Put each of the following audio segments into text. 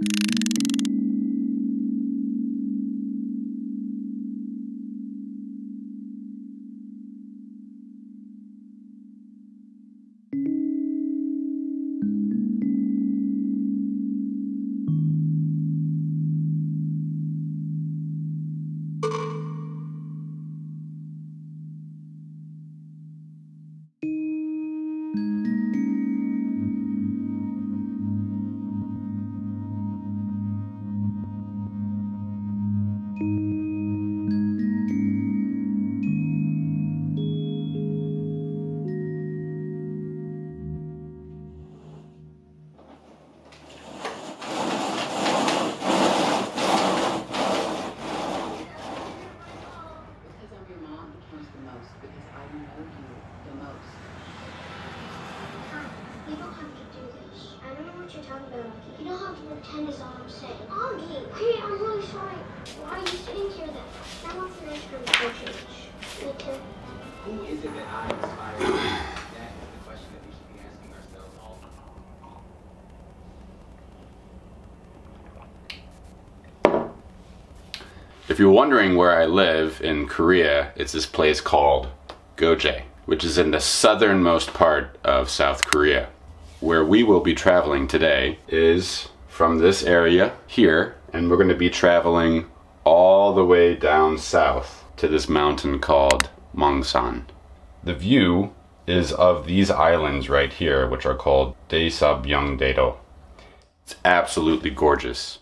Música what you're talking about. You don't have to pretend is all I'm saying. Augie, oh, okay, I'm really sorry. Why are you sitting here then? I want some ice cream before change. Me too. Who is it that I inspire? that is the question that we should be asking ourselves all the time. If you're wondering where I live in Korea, it's this place called Geoje, which is in the southernmost part of South Korea. Where we will be traveling today is from this area here, and we're going to be traveling all the way down south to this mountain called Mangsan. The view is of these islands right here, which are called Dae-sobyeongdaedo. It's absolutely gorgeous.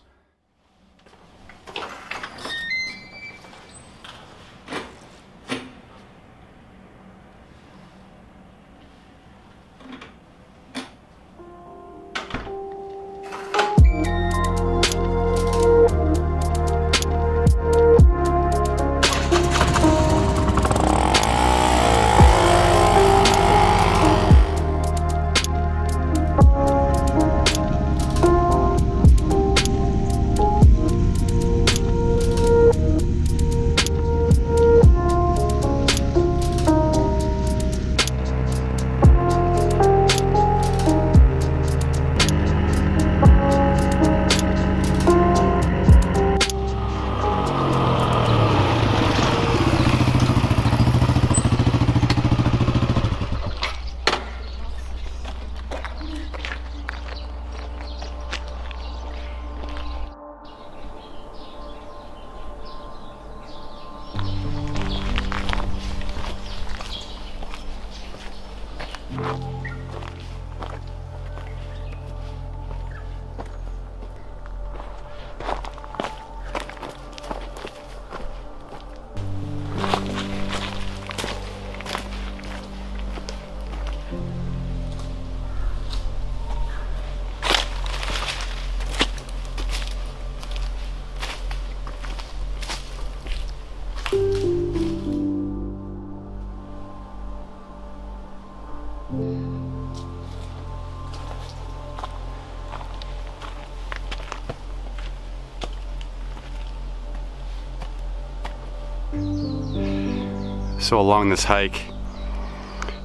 So, along this hike,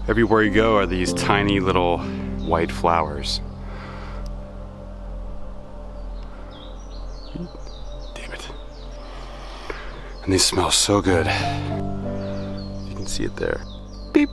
everywhere you go are these tiny little white flowers. Damn it. And these smell so good. You can see it there. Beep.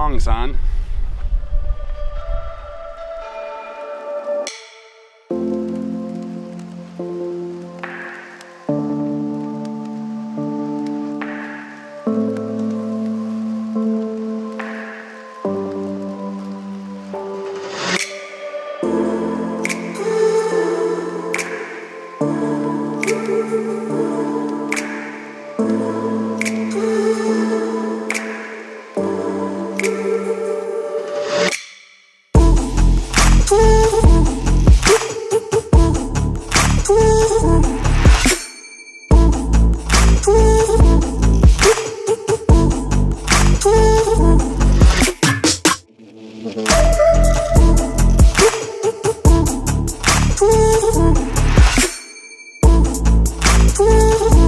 Is Mangsan. Mm-hmm.